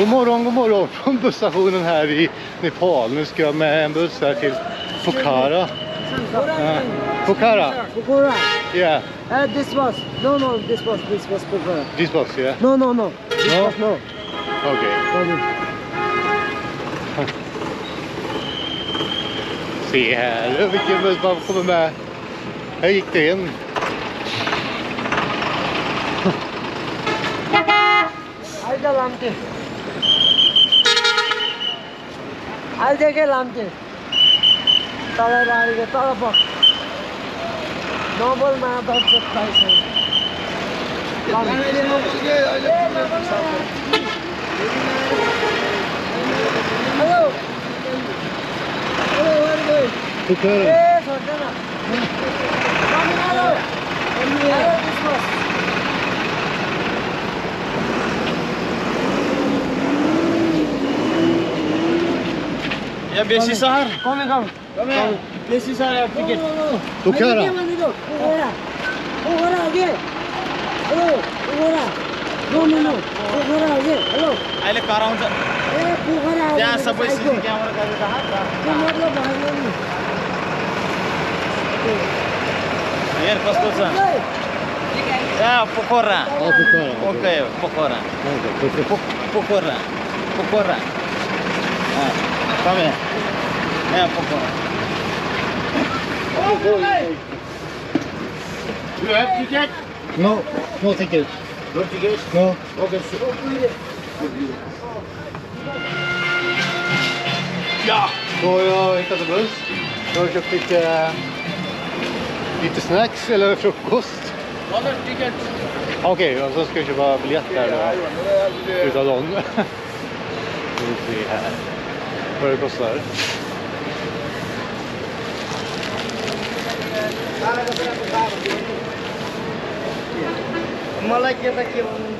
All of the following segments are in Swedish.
God morgon, god morgon från busstationen här i Nepal. Nu ska jag med en buss här till Pokhara. Uh, Pokhara, Pokora. yeah. Uh, this bus. No, no, this bus. This bus Pokora. This bus, yeah. No, no, no. This No? bus, no. No. Se här vilken buss man kommer med. Här gick det in. Alda lamte. अहिलेदेखि लाम्चे तल बारीको तलपक नोबल माधव चोक पाइसकेँ या बेसी सहर कमे कम बेसी सहर टिकट तो क्या रहा ओरा ओरा आगे हेलो ओरा दो मिलो ओरा हेलो अहिले कराउँछ त्यहाँ सबै सिसी गरेर हात मतलब भाग्यो नि हेर कस्तो छ Pokhara okay Pokhara Pokhara Pokhara Tá vendo? É, Popó. You have ticket? No, no ticket. No ticket? No. Okay, so Ja! Zo, ja, ik had de bus. Door ik ik lite snacks eller frukost. Okej, okay, och ska jag köpa biljetter då. Utav dem. Vad det kostar. मलाई के त के भन्नु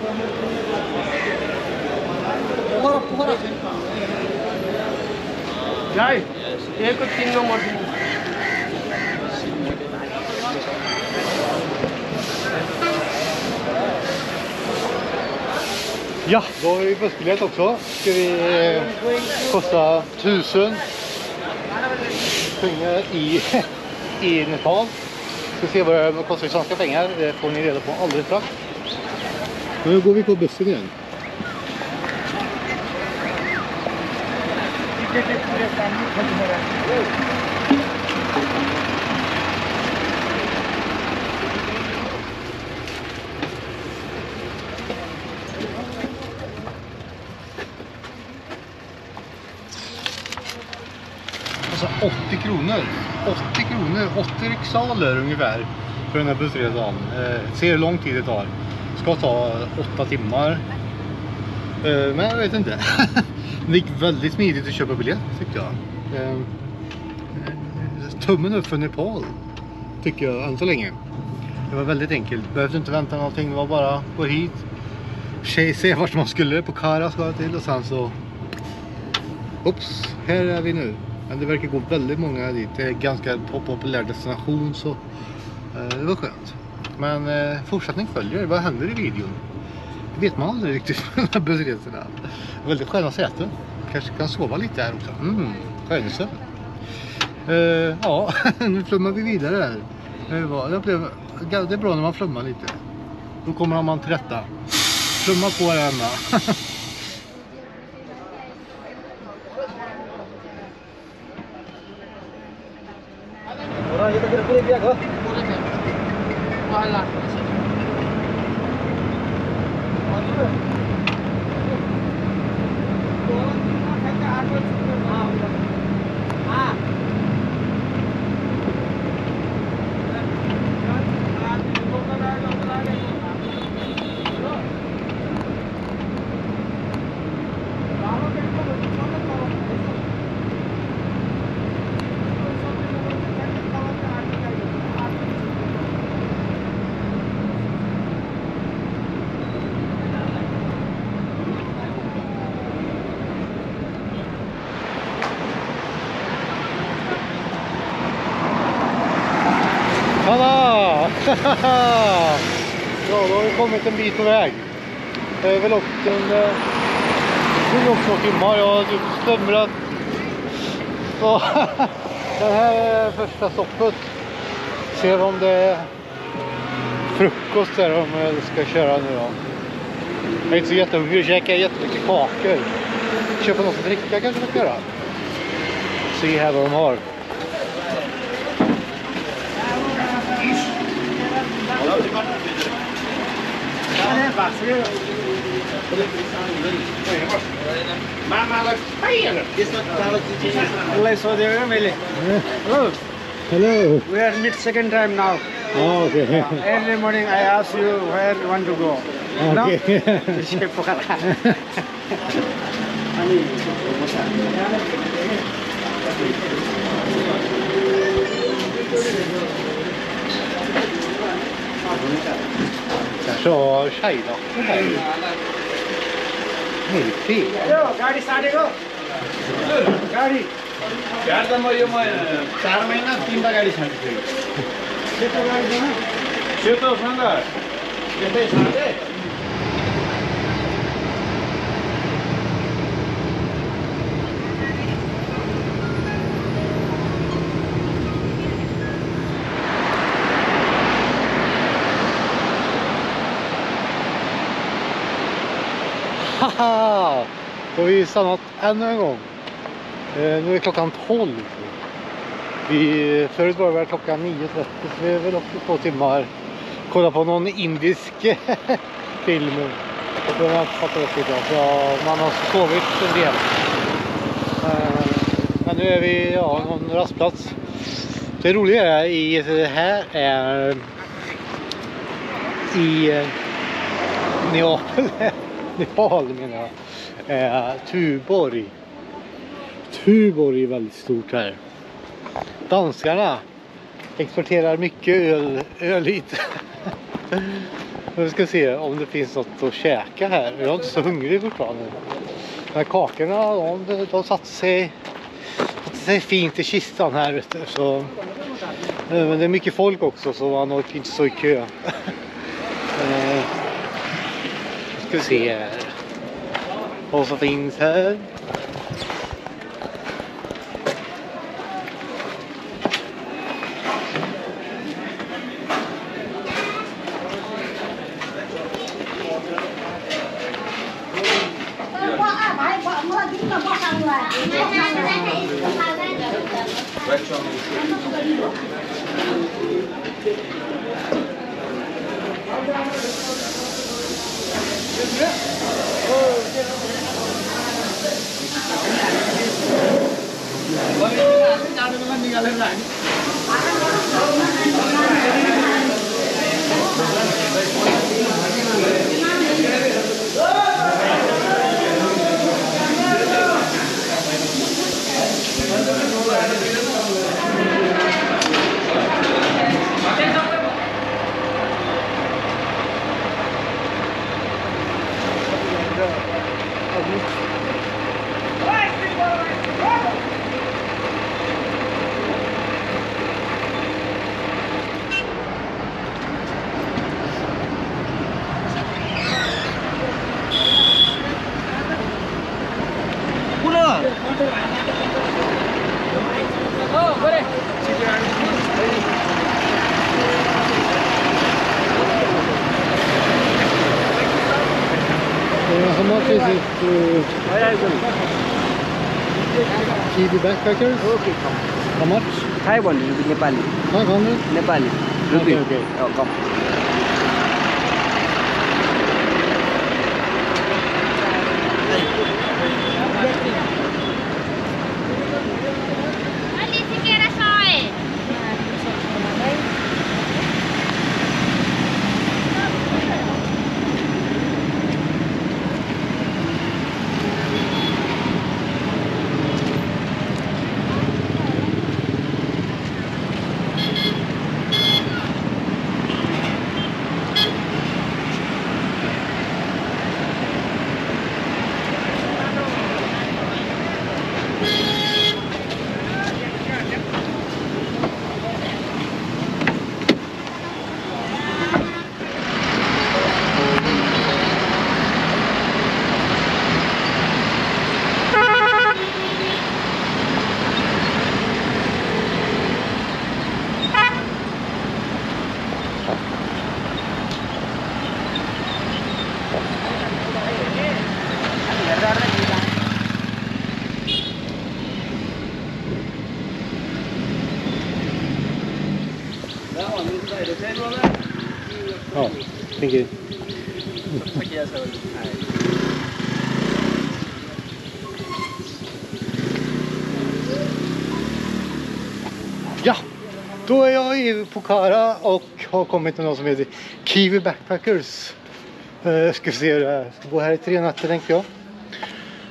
पोखरा पोखरा गाई एकको तिन number Ja, då har vi bussbiljett också. Ska vi eh, kosta 1000 pengar i, i Nepal. Ska se vad det kostar i svenska pengar. Det får ni reda på alldeles strax. Nu går vi på bussen igen. Alltså 80 kronor. 80 kronor, 80 riksdaler ungefär för den här bussresan. Eh, ser hur lång tid det tar. Ska ta 8 timmar. Eh, men jag vet inte. det gick väldigt smidigt att köpa biljett tycker jag. Eh, eh, tummen upp för Nepal tycker jag än så länge. Det var väldigt enkelt. Behövde inte vänta någonting. Det var bara gå hit. Se, se vart man skulle. På Kara ska jag till och sen så Oops, här är vi nu. Men det verkar gå väldigt många dit. Det är en ganska populär destination så eh, det var skönt. Men eh, fortsättning följer. Vad händer i videon? Det vet man aldrig riktigt med de här bussresorna. Väldigt sköna säten. Kanske kan sova lite här också. Mm, skön Uh, eh, ja, nu flummar vi vidare här. Det, det, blev, det är bra när man flummar lite. Då kommer man till rätta. Flumma på det hemma. ja, då har vi kommit en bit på väg. Det är väl upp till eh, Det tog två timmar. Jag har typ slumrat. Så det här är första stoppet. Ser om det är frukost där jag ska köra nu då. Jag är inte så jättehungrig. Käkar jättemycket kakor. Köpa något att dricka kanske man ska göra. Se här vad de har. Hello. Hello. We are mid second time now. Oh, okay. Every morning I ask you where you want to go. Okay. No? यसो साइद गाडी साटेको गाडी गाडी त म यो म चार महिना तिनवटा गाडी छाँटिसकेको सेतो गाडीसँग सेतोसँग यस्तै छाँटेँ Haha! Då har vi stannat ännu en gång. Eh, nu är klockan 12. Vi, förut var det väl klockan 9.30 så vi är väl uppe två timmar. Kolla på någon indisk film. Det har jag inte fattat upp idag för jag- man har sovit en del. Eh, men nu är vi ja, någon rastplats. Det roliga är i det här är i eh, Neapel, Nepal menar jag, Eh, Tuborg. Tuborg är väldigt stort här. Danskarna exporterar mycket öl, öl hit. Vi ska se om det finns något att käka här. Jag är inte så hungrig fortfarande. Men kakorna, de, de satte sig, satte sig fint i kistan här vet du. Så, eh, men det är mycket folk också så man orkar inte stå i kö. Eh, because uh, the uh, other things heard. Thank you. निकालेर हामी alguns is good. Backpackers? Okay, come. How much? 500 Nepali. 500? Nepali. Rupee. Okay, okay. Oh, come. Thank you. Ja, då är jag i Pokhara och har kommit till något som heter Kiwi Backpackers. Jag ska vi se hur det är. Ska bo här i tre nätter tänkte jag.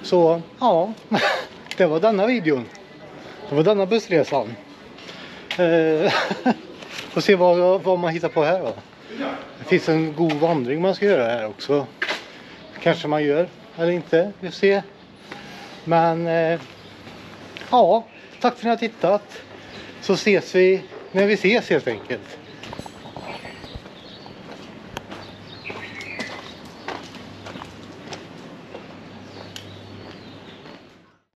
Så ja, det var denna videon. Det var denna bussresan. Eh, får se vad, vad man hittar på här då. Det finns en god vandring man ska göra här också. Kanske man gör eller inte. Vi får se. Men eh, ja, tack för att ni har tittat. Så ses vi när vi ses helt enkelt.